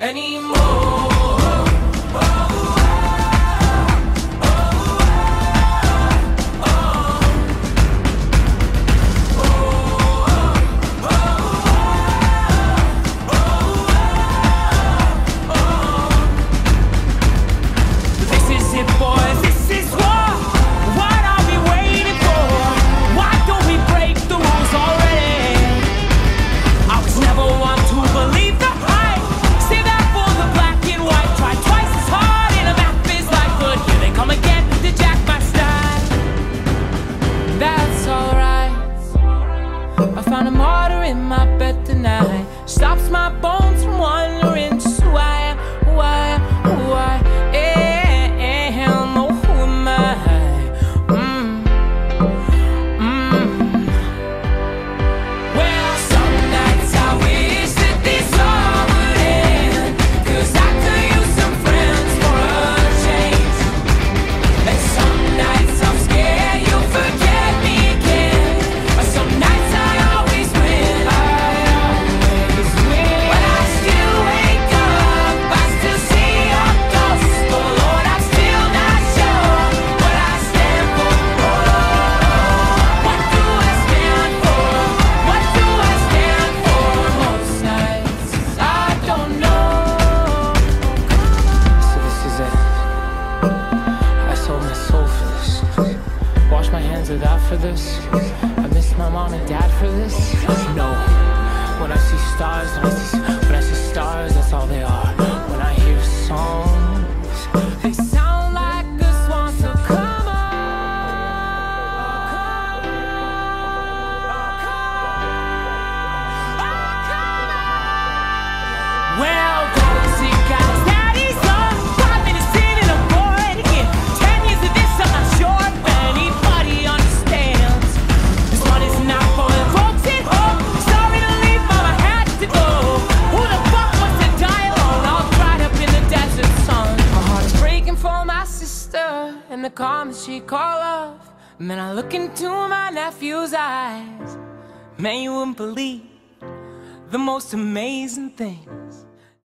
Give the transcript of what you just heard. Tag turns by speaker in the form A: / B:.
A: anymore. find a martyr in my bed tonight. Stops my bones from for
B: this? I miss my mom and dad for this? No. When I see stars, I see
A: my sister and the calm she call off. Man, I look into my nephew's eyes. Man, you wouldn't believe the most amazing things.